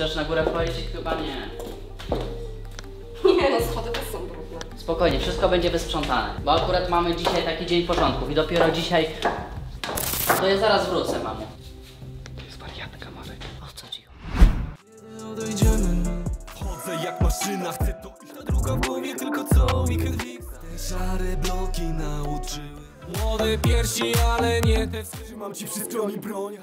Chcesz na górę wchodzić? Chyba nie. Nie no, schody też są brudne. Spokojnie, wszystko będzie wysprzątane. Bo akurat mamy dzisiaj taki dzień porządków i dopiero dzisiaj... To ja zaraz wrócę, mamo. To jest wariatka, Marek. O co ci odejdziemy Chodzę jak maszyna, chcę to iść Ta druga w głowie, tylko co weekend fix Te szare bloki nauczyły Młode piersi, ale nie te Trzymam ci przy stronie broń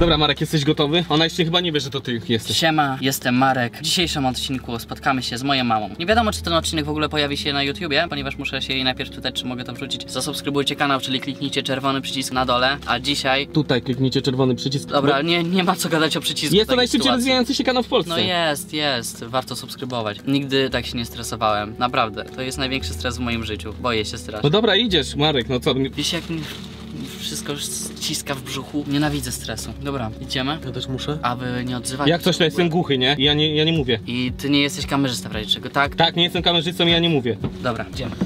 Dobra, Marek, jesteś gotowy? Ona jeszcze chyba nie wie, że to ty jesteś. Siema, jestem Marek. W dzisiejszym odcinku spotkamy się z moją mamą. Nie wiadomo, czy ten odcinek w ogóle pojawi się na YouTubie, ponieważ muszę się jej najpierw pytać, czy mogę to wrzucić. Zasubskrybujcie kanał, czyli kliknijcie czerwony przycisk na dole, a dzisiaj... Tutaj kliknijcie czerwony przycisk. Dobra, Bo nie, nie ma co gadać o przycisku Jest to najszybciej sytuacji. rozwijający się kanał w Polsce. No jest, jest. Warto subskrybować. Nigdy tak się nie stresowałem. Naprawdę. To jest największy stres w moim życiu. Boję się No strasznie. dobra, idziesz, Marek, no co? Wiesz jak mi wszystko ściska w brzuchu? Nienawidzę stresu. Dobra, idziemy? Ja też muszę. A wy nie odzywajcie Jak coś to jestem głuchy, nie? Ja nie, ja nie mówię. I ty nie jesteś kamerzysta w razie czego, tak? Tak, nie jestem kamerzystą i ja nie mówię. Dobra, idziemy.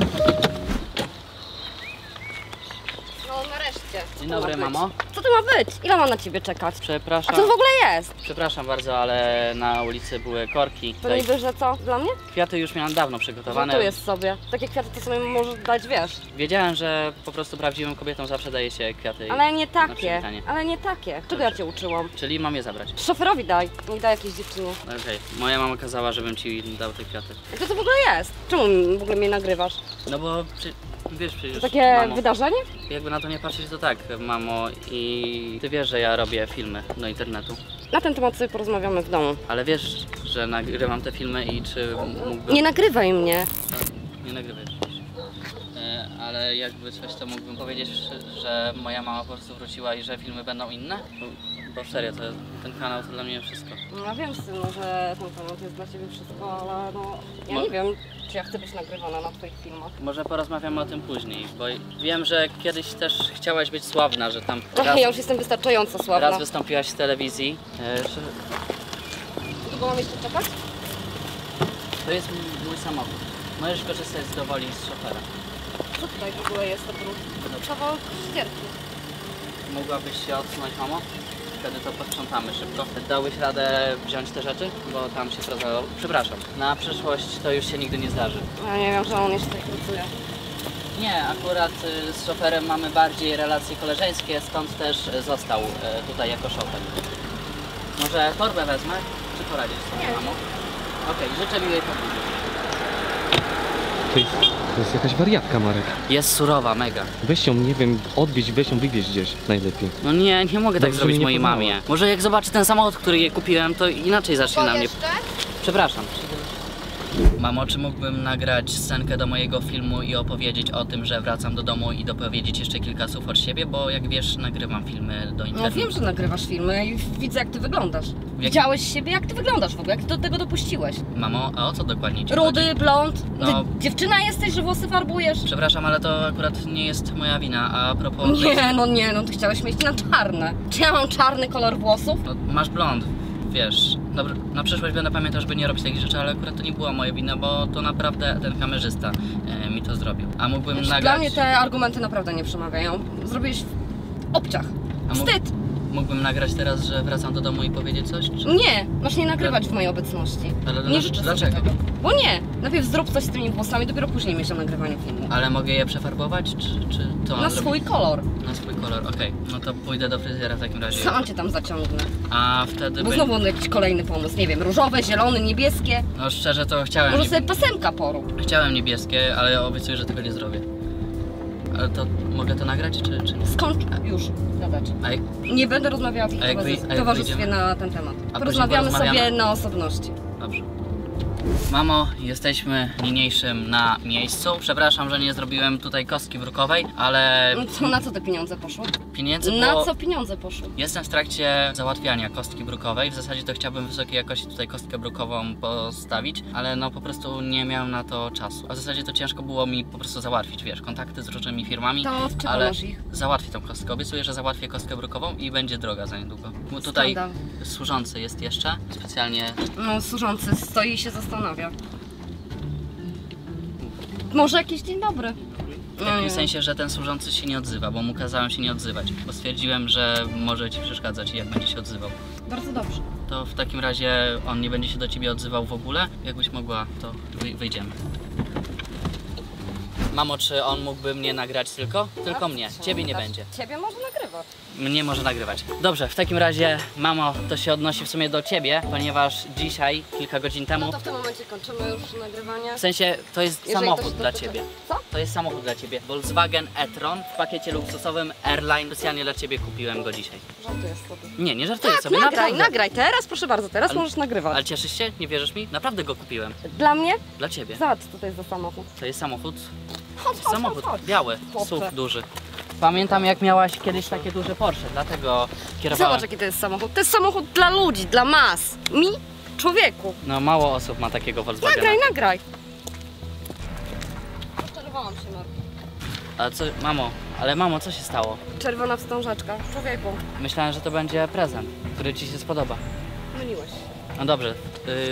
No nareszcie. Co Dzień to dobry, ma być? mamo. Co to ma być? Ile mam na ciebie czekać? A Przepraszam. co to w ogóle jest? Przepraszam bardzo, ale na ulicy były korki. To Tutaj niby, że co? Dla mnie? kwiaty już miałem dawno przygotowane. Że tu jest sobie. Takie kwiaty to sobie możesz dać, wiesz. Wiedziałem, że po prostu prawdziwym kobietom zawsze daje się kwiaty. Ale nie na takie. przywitanie. Ale nie takie. Czego ja cię uczyłam? Czyli mam je zabrać. Szoferowi daj. Nie daj jakiejś dziewczynie. Okej, moja mama kazała, żebym ci dał te kwiaty. A Co to w ogóle jest? Czemu w ogóle mnie nagrywasz? No bo przy... wiesz To przecież, takie mamo, wydarzenie? jakby na to nie patrzeć, to tak, mamo, i ty wiesz, że ja robię filmy do internetu. Na ten temat sobie porozmawiamy w domu. Ale wiesz, że nagrywam te filmy i czy mógłbym... Nie nagrywaj mnie. No, nie nagrywaj oczywiście. E, Ale jakby coś, to mógłbym powiedzieć, że moja mama po prostu wróciła i że filmy będą inne? Bo, serio, to ten kanał to dla mnie wszystko. No ja wiem, synu, że ten temat jest dla ciebie wszystko, ale no... Ja Mo- nie wiem, czy ja chcę być nagrywana na twoich filmach. Może porozmawiamy o tym później, bo wiem, że kiedyś też chciałaś być sławna, że tam raz, ja już jestem wystarczająco sławna. raz wystąpiłaś w telewizji. E, że Długo mam jeszcze czekać? to jest mój samochód. Możesz korzystać z dowoli z szofera. Co tutaj w ogóle jest to brud? Kawałek ścierki. Mogłabyś się odsunąć, mamo? Wtedy to posprzątamy szybko. Dałbyś radę wziąć te rzeczy? Bo tam się sprawdzało. Przepraszam. Na przyszłość to już się nigdy nie zdarzy. Ja nie wiem, że on jeszcze tak pracuje. Nie, akurat y, z szoferem mamy bardziej relacje koleżeńskie, stąd też został y, tutaj jako szofer. Może torbę wezmę? Czy poradzisz sobie, mamo? Okej, życzę miłej podróży. To jest, to jest jakaś wariatka, Marek. Jest surowa, mega. Weź ją, nie wiem, odwieźć, weź ją wywieź gdzieś najlepiej. No nie, nie mogę tak Dobrze, zrobić mojej mamie. Może jak zobaczy ten samochód, który jej kupiłem, to inaczej zacznie na mnie. Przepraszam. Mamo, czy mógłbym nagrać scenkę do mojego filmu i opowiedzieć o tym, że wracam do domu i dopowiedzieć jeszcze kilka słów od siebie, bo jak wiesz, nagrywam filmy do No internetu. wiem, że nagrywasz filmy i widzę jak ty wyglądasz. Widziałeś siebie, jak ty wyglądasz w ogóle, jak ty do tego dopuściłeś. Mamo, a o co dokładnie ci chodzi? Rudy, blond, No. dziewczyna jesteś, że włosy farbujesz. Przepraszam, ale to akurat nie jest moja wina, a a propos... Nie, no nie, no ty chciałeś mieć na czarne. Czy ja mam czarny kolor włosów? No, masz blond, wiesz. Dobra, na przyszłość będę pamiętał, żeby nie robić takich rzeczy, ale akurat to nie była moja wina, bo to naprawdę ten kamerzysta e, mi to zrobił. A mógłbym Wiesz, nagrać... Dla mnie te argumenty naprawdę nie przemawiają. Zrobiłeś obciach. A mógł- Wstyd! Mógłbym nagrać teraz, że wracam do domu i powiedzieć coś? Czy... Nie, masz nie nagrywać w mojej obecności. Ale Nie życzę dlaczego? tego. Bo nie, najpierw zrób coś z tymi włosami, dopiero później myśl o nagrywaniu filmu. Ale mogę je przefarbować, czy, czy to Na swój kolor. Na swój kolor, okej. No to pójdę do fryzjera w takim razie. Sam cię tam zaciągnę. A wtedy Bo by... znowu jakiś kolejny pomysł, nie wiem, różowe, zielone, niebieskie. No szczerze to chciałem, Może sobie pasemka porób. chciałem niebieskie, ale obiecuję, że tego nie zrobię. Ale to mogę to nagrać, czy, czy nie? Skończ już. A jak... Nie będę rozmawiała w ich A jak towarzystwie, wyj- a jak towarzystwie wyjdziemy? na ten temat. później Porozmawiamy sobie porozmawiamy? na osobności. Dobrze. Mamo, jesteśmy niniejszym na miejscu. Przepraszam, że nie zrobiłem tutaj kostki brukowej, ale Co, na co te pieniądze poszły? pieniędzy Na było... co pieniądze poszły? Jestem w trakcie załatwiania kostki brukowej. W zasadzie to chciałbym wysokiej jakości tutaj kostkę brukową postawić, ale no po prostu nie miałem na to czasu. A w zasadzie to ciężko było mi po prostu załatwić, wiesz, kontakty z różnymi firmami. To od czego ale ich? załatwię tą kostkę. Obiecuję, że załatwię kostkę brukową i będzie droga za niedługo. Bo tutaj Skandal. służący jest jeszcze, specjalnie No, służący stoi i się zastanawia. Może jakiś dzień dobry. w takim sensie, że ten służący się nie odzywa, bo mu kazałem się nie odzywać, bo stwierdziłem, że może ci przeszkadzać i jak będzie się odzywał. Bardzo dobrze. To w takim razie on nie będzie się do ciebie odzywał w ogóle. Jakbyś mogła, to wy, wyjdziemy. Mamo, czy on mógłby mnie nagrać tylko? Tylko mnie. Ciebie nie będzie. Ciebie może nagrywać. Mnie może nagrywać. Dobrze, w takim razie, mamo, to się odnosi w sumie do ciebie, ponieważ dzisiaj, kilka godzin temu, No to w tym momencie kończymy już nagrywanie. w sensie to jest Jeżeli samochód ktoś dla dotyczy- ciebie. Co? To jest samochód dla ciebie. Volkswagen e-tron w pakiecie luksusowym Airline. Specjalnie dla ciebie kupiłem go dzisiaj. Żartujesz sobie. Nie, nie żartuję Tak, sobie, nagraj, naprawdę. nagraj. Teraz proszę bardzo, teraz Ale- możesz nagrywać. Ale cieszysz się? Nie wierzysz mi? Naprawdę go kupiłem. Dla mnie? Dla ciebie. Zobacz, co to jest za samochód. To jest samochód. Chodź, chodź, Samochód chodź, chodź. biały, Chłopcze. SUV duży. Pamiętam jak miałaś kiedyś takie duże Porsche, dlatego kierowałem. Zobacz, jaki to jest samochód. To jest samochód dla ludzi, dla mas. Mi? Człowieku. No mało osób ma takiego Volkswagena. Nagraj, nagraj. Czerwałam się, Marku. A co, mamo, ale mamo, co się stało? Czerwona wstążeczka. Człowieku. Myślałem, że to będzie prezent, który ci się spodoba. Myliłeś się. No dobrze,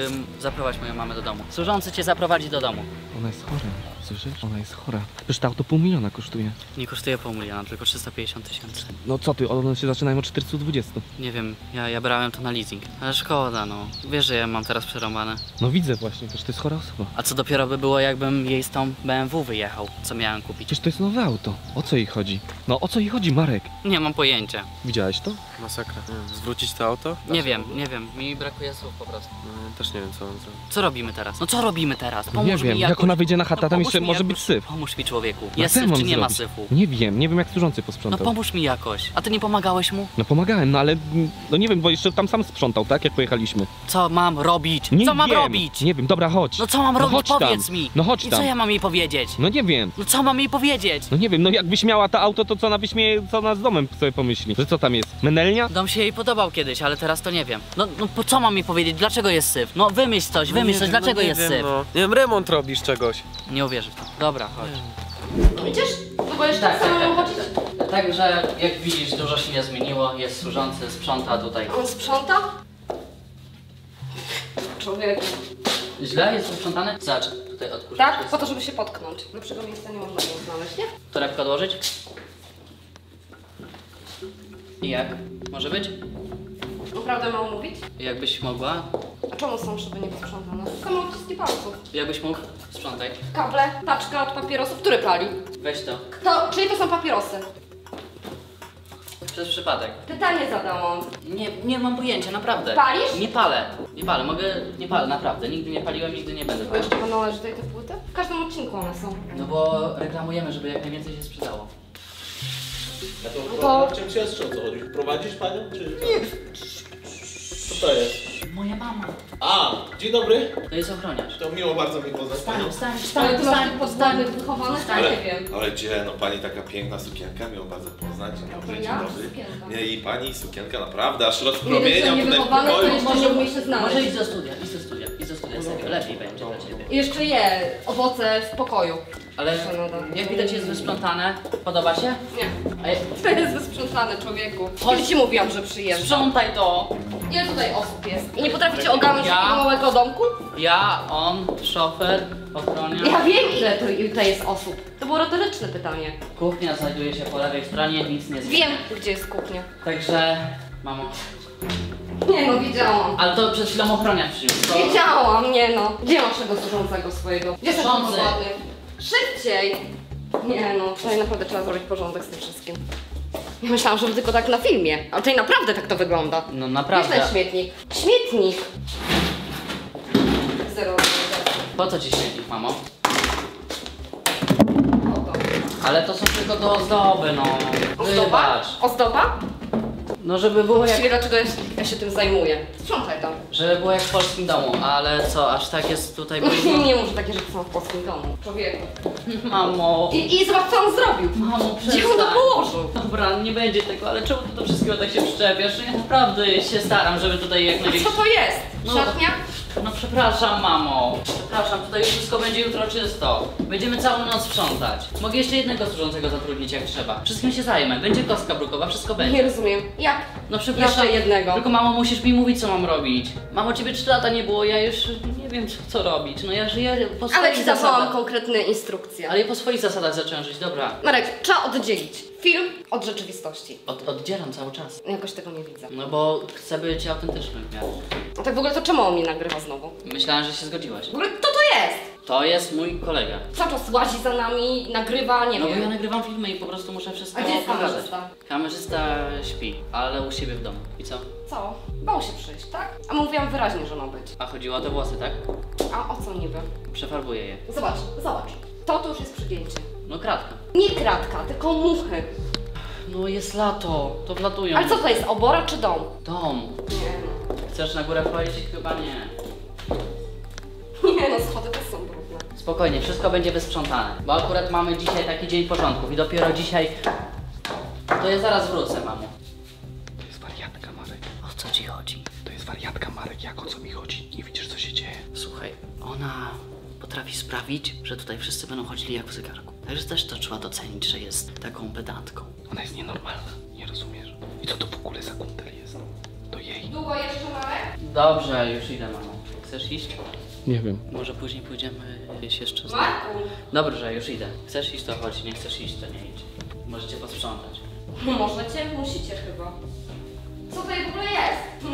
ym, zaprowadź moją mamę do domu. Służący cię zaprowadzi do domu. Ona jest chora. Słyszysz? Ona jest chora. Przecież to auto pół miliona kosztuje. Nie kosztuje pół miliona, tylko 350 tysięcy. No co ty, one się zaczynają od 420. Nie wiem, ja, ja brałem to na leasing. Ale szkoda, no. Wiesz, że ja mam teraz przerąbane. No widzę właśnie, przecież to jest chora osoba. A co dopiero by było, jakbym jej z tą BMW wyjechał, co miałem kupić. Przecież to jest nowe auto. O co jej chodzi? No o co jej chodzi, Marek? Nie mam pojęcia. Widziałeś to? Masakra. Nie wiem, zwrócić to auto? Nie wiem, nie wiem. Mi brakuje słów po prostu. No, też nie wiem co mam zrobić. Co robimy teraz? No co robimy teraz? nie Pomóż wiem, mi jak jakoś. ona wyjdzie na chatę, No tam pomóż jeszcze mi może jakoś. być syf. Pomóż mi człowieku. No Jest co ja syf mam czy nie ma zrobić? syfu? Nie wiem, nie wiem jak służący No posprzątał. pomóż mi jakoś. A ty nie pomagałeś mu? No pomagałem, no ale mm, no nie wiem, bo jeszcze tam sam sprzątał, tak? Jak pojechaliśmy. Co mam robić? Nie co mam wiem, robić? Nie wiem, dobra, chodź. No co mam No robić? chodź tam. Powiedz mi. No chodź I co tam. ja mam jej powiedzieć? No nie wiem. No co mam jej powiedzieć? No nie wiem, no jakbyś miała to auto, to co ona wyśmieje, co ona z domem sobie pomyśli? Że co tam jest? Menelnia? Dom się jej podobał kiedyś, ale teraz to nie wiem. No, no po co mam jej powiedzieć? Dlaczego jest syf? No wymyśl coś, wymyśl coś, dlaczego nie jest wiem, syf? No. Nie wiem, remont robisz czegoś. Nie uwierzę w to. Dobra, chodź. Widzisz? No bo jeszcze Tak, tak, tak, tak, tak. Także jak widzisz, dużo się nie zmieniło. Jest służący, sprząta tutaj. On sprząta? Człowieku. Źle jest sprzątane? Zobacz, tutaj odkurzacz Tak? jest. Po to, żeby się potknąć. Lepszego miejsca nie można było znaleźć, nie? Torebkę odłożyć? I jak? Może być? Naprawdę mam mówić? Jakbyś mogła? A czemu są szyby nieposprzątane? Tylko mam odciski palców. Jakbyś mógł? Sprzątaj. Kable, taczka od papierosów. Który pali? Weź to. Kto? Czyli to są papierosy? Przez przypadek. Pytanie zadałam. Nie, nie mam pojęcia, naprawdę. Palisz? Nie palę. Nie palę, mogę, nie palę, naprawdę. Nigdy nie paliłem, nigdy nie będę Bo palił. jeszcze pan należy tutaj te płyty? W każdym odcinku one są. No bo reklamujemy, żeby jak najwięcej się sprzedało. Ja to, No to... to- chciałem się o co chodzi? Prowadzisz panią, czy... Nie. Co to jest? Moja mama. A, dzień dobry. To jest ochroniarz. To miło bardzo mi poznać panią. Wstań, wstań, Ale wstań, ty masz wstań. Nie wiem. Ale gdzie, no pani taka piękna sukienka, miło bardzo poznać. Dzień dobry, dzień dobry. Nie, i pani sukienka, naprawdę, aż rozpromienia tutaj w wychowane, to pokoju. jeszcze nie umie się znaleźć. Może idź do studia, idź do studia, idź do studia, serio, lepiej będzie dla ciebie. I jeszcze je owoce w pokoju. Ale jak widać jest wysprzątane, podoba się? Nie. A je- To jest wysprzątane, człowieku. Chodź. Kiedy ci mówiłam, że przyjeżdżam? Sprzątaj to! Ile tutaj osób jest? I nie potraficie ogarnąć Ja? takiego małego domku? Ja, on, szofer, ochroniarz. Ja wiem, ile tu- tutaj jest osób. To było retoryczne pytanie. Kuchnia znajduje się po lewej stronie, nic nie zmieni. Wiem, gdzie jest kuchnia. Także, mamo. Nie no, wiedziałam. Ale to przed chwilą ochroniarz. To... Wiedziałam, nie no. Gdzie masz tego służącego swojego? Gdzie są Służący. Szybciej! Nie no, tutaj naprawdę trzeba zrobić porządek z tym wszystkim. Ja myślałam, że tylko tak na filmie, ale tutaj naprawdę tak to wygląda. No Wiesz naprawdę. ten śmietnik? Śmietnik! Zero. Po co ci śmietnik, mamo? Oto. Ale to są tylko do ozdoby, no. Ozdoba? Wybacz. Ozdoba? No żeby było jak... Właściwie dlaczego ja się, ja się tym zajmuję? Sprzątaj. Żeby było jak w polskim domu, ale co, aż tak jest tutaj Nie, brudno? nie może takie rzeczy są w polskim domu. Człowieku. Mamo. I, I zobacz co on zrobił. Mamo, Gdzie on to przestań. położył? Dobra, nie będzie tego, ale czemu ty do wszystkiego tak się przyczepiasz? Ja naprawdę się staram, żeby tutaj jak najwięcej... co to jest? No. Szatnia? No przepraszam, mamo. Przepraszam, tutaj wszystko będzie jutro czysto. Będziemy całą noc sprzątać. Mogę jeszcze jednego służącego zatrudnić jak trzeba. Wszystkim się zajmę. Będzie kostka brukowa, wszystko Nie będzie. rozumiem. Jak? No przepraszam. Jeszcze jednego. Tylko mamo, musisz mi mówić, co mam robić. Mamo, ciebie 3 lata nie było, ja już nie wiem, co, co robić. No ja żyję po swoich Ale ci dawałam zasadach. konkretne instrukcje. Ale po swoich zasadach zacząłem żyć, dobra. Marek, trzeba oddzielić film od rzeczywistości. Od, oddzielam cały czas. Jakoś tego nie widzę. No bo chcę być autentyczny w miarę. A tak w ogóle to czemu on mnie nagrywa znowu? Myślałem, że się zgodziłaś. W ogóle kto to jest? To jest mój kolega. Cały czas łazi za nami, nagrywa, nie No bo ja wiem. nagrywam filmy i po prostu muszę wszystko A gdzie jest pokazać. kamerzysta? Kamerzysta śpi, ale u siebie w domu. I co? Co? Bał się przyjść, tak? A mówiłam wyraźnie, że ma być. A chodziło o te włosy, tak? A o co niby? Przefarbuję je. Zobacz, zobacz. To to już jest przygięcie. No kratka. Nie kratka, tylko muchy. No jest lato, to wlatują. Ale co to jest, obora czy dom? Dom. Nie no. Chcesz na górę wchodzić? Chyba. Nie Spokojnie, wszystko będzie wysprzątane. Bo akurat mamy dzisiaj taki dzień porządków i dopiero dzisiaj... To ja zaraz wrócę, mamo. To jest wariatka, Marek. O co ci chodzi? To jest wariatka, Marek. Jak o co mi chodzi? Nie widzisz, co się dzieje? Słuchaj, ona potrafi sprawić, że tutaj wszyscy będą chodzili jak w zegarku. Także też to trzeba docenić, że jest taką pedantką. Ona jest nienormalna. Nie rozumiesz? I co to w ogóle za kundel jest? To jej. Długo jeszcze, Marek? Dobrze, już idę, mamo. Chcesz iść? Nie wiem. Może później pójdziemy gdzieś jeszcze z... Marku! Dobrze, już idę. Chcesz iść, to chodź. Nie chcesz iść, to nie idź. Możecie posprzątać. Możecie, musicie chyba. Co tutaj w ogóle jest?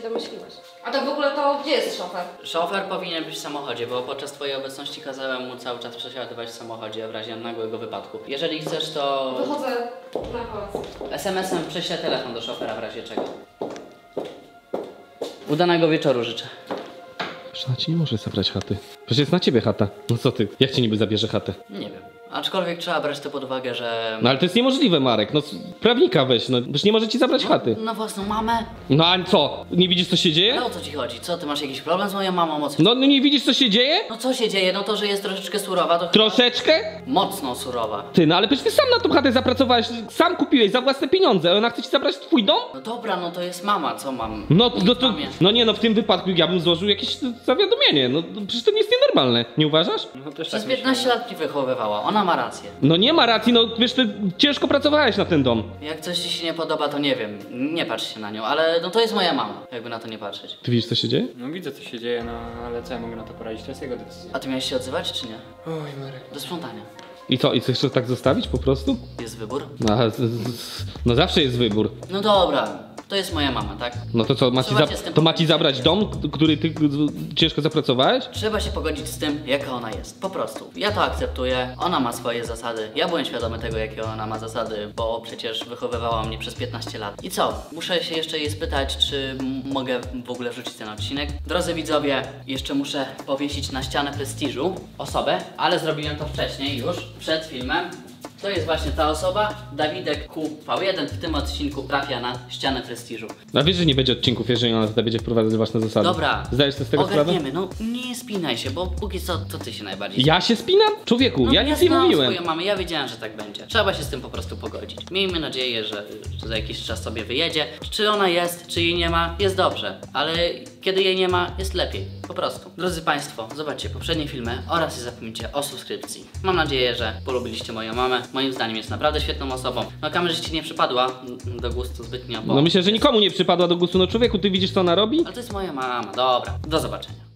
Się domyśliłeś. A tak w ogóle to gdzie jest szofer? Szofer powinien być w samochodzie, bo podczas twojej obecności kazałem mu cały czas przesiadywać w samochodzie w razie nagłego wypadku. Jeżeli chcesz, to Wychodzę na kolację. SMS-em prześlę telefon do szofera w razie czego. Udanego wieczoru życzę. Przecież ona ci nie może zabrać chaty. Przecież jest na ciebie chata. No co ty? Jak ci niby zabierze chatę? Nie wiem. Aczkolwiek trzeba brać to pod uwagę, że... No ale to jest niemożliwe, Marek. No prawnika weź, no przecież nie może ci zabrać chaty. Na własną mamę? No a co? Nie widzisz co się dzieje? Ale o co ci chodzi? Co, ty masz jakiś problem z moją mamą? O co? No, no nie widzisz co się dzieje? No co się dzieje? No to, że jest troszeczkę surowa, to... Troszeczkę? Mocno surowa. Ty, no ale przecież ty sam na tą chatę zapracowałeś, sam kupiłeś za własne pieniądze, a ona chce ci zabrać twój dom? No dobra, no to jest mama, co mam? No, no to, Mamie. no nie no, w tym wypadku ja bym złożył jakieś zawiadomienie, no no, przecież to nie jest nienormalne, nie uważasz? No też Przez tak 15 lat mnie wychowywała, ona ma rację. No nie ma racji, no wiesz, ty ciężko pracowałeś na ten dom. Jak coś ci się nie podoba, to nie wiem, nie patrz się na nią, ale no to jest moja mama, jakby na to nie patrzeć. Ty widzisz co się dzieje? No widzę co się dzieje, no ale co ja mogę na to poradzić? To jest jego decyzja. A ty miałeś się odzywać, czy nie? Oj, Marek. Do sprzątania. I co, i chcesz to tak zostawić po prostu? Jest wybór? No, a z- z- no zawsze jest wybór. No dobra, to jest moja mama, tak? No to co, ma ci, Trzeba za, się z tym to ma ci pogodzić. zabrać dom, który ty ciężko zapracowałeś? Trzeba się pogodzić z tym, jaka ona jest. Po prostu. Ja to akceptuję, ona ma swoje zasady. Ja byłem świadomy tego, jakie ona ma zasady, bo przecież wychowywała mnie przez 15 lat. I co? Muszę się jeszcze jej spytać, czy m- mogę w ogóle wrzucić ten odcinek. Drodzy widzowie, jeszcze muszę powiesić na ścianę prestiżu osobę, ale zrobiłem to wcześniej już, przed filmem. To jest właśnie ta osoba, Dawidek QV1 w tym odcinku trafia na ścianę prestiżu. A wiesz, że nie będzie odcinków, jeżeli ona tutaj będzie wprowadzać własne zasady. Dobra, Zdajesz sobie z tego sprawę? ogarniemy. No nie spinaj się, bo póki co to ty się najbardziej Ja się spinam? Człowieku, No, ja nic nie znam mówiłem. swoją mamę, ja wiedziałem, że tak będzie. Trzeba się z tym po prostu pogodzić. Miejmy nadzieję, że, że za jakiś czas sobie wyjedzie. Czy ona jest, czy jej nie ma, jest dobrze. Ale kiedy jej nie ma, jest lepiej. Po prostu. Drodzy Państwo, zobaczcie poprzednie filmy oraz nie zapomnijcie o subskrypcji. Mam nadzieję, że polubiliście moją mamę. Moim zdaniem jest naprawdę świetną osobą. No kamerzyści nie przypadła do gustu zbytnio, bo... No myślę, że nikomu nie przypadła do gustu. No człowieku, ty widzisz co ona robi? Ale to jest moja mama. Dobra, do zobaczenia.